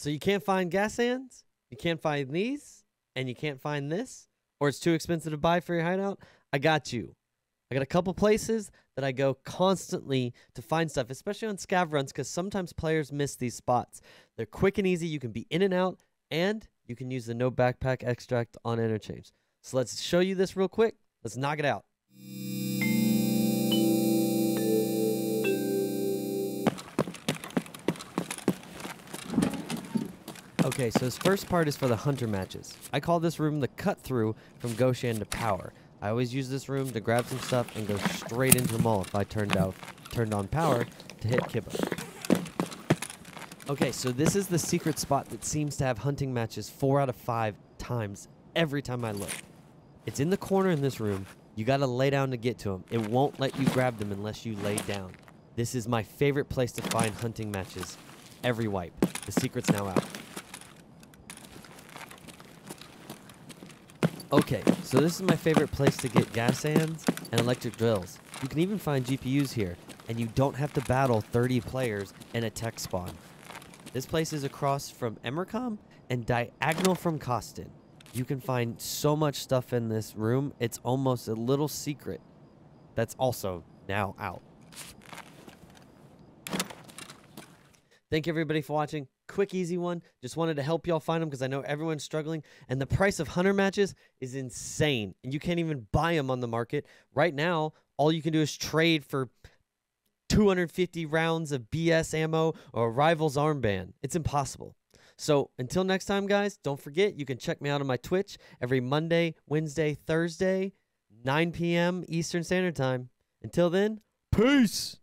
So you can't find Gasans, you can't find these, and you can't find this, or it's too expensive to buy for your hideout. I got you. I got a couple places that I go constantly to find stuff, especially on scav runs, because sometimes players miss these spots. They're quick and easy. You can be in and out, and you can use the no backpack extract on interchange. So let's show you this real quick. Let's knock it out. Okay, so this first part is for the hunter matches. I call this room the cut through from Goshan to power. I always use this room to grab some stuff and go straight into the mall if I turned out turned on power to hit Kiba. Okay, so this is the secret spot that seems to have hunting matches four out of five times every time I look. It's in the corner in this room. You gotta lay down to get to them. It won't let you grab them unless you lay down. This is my favorite place to find hunting matches. Every wipe. The secret's now out. Okay, so this is my favorite place to get Gasans and electric drills. You can even find GPUs here, and you don't have to battle 30 players in a tech spawn. This place is across from Emercom and diagonal from Costin. You can find so much stuff in this room, it's almost a little secret that's also now out. Thank you everybody for watching. Quick, easy one. Just wanted to help y'all find them because I know everyone's struggling. And the price of hunter matches is insane. And you can't even buy them on the market. Right now, all you can do is trade for 250 rounds of BS ammo or a rival's armband. It's impossible. So until next time, guys, don't forget you can check me out on my Twitch every Monday, Wednesday, Thursday, 9 p.m. Eastern Standard Time. Until then, peace.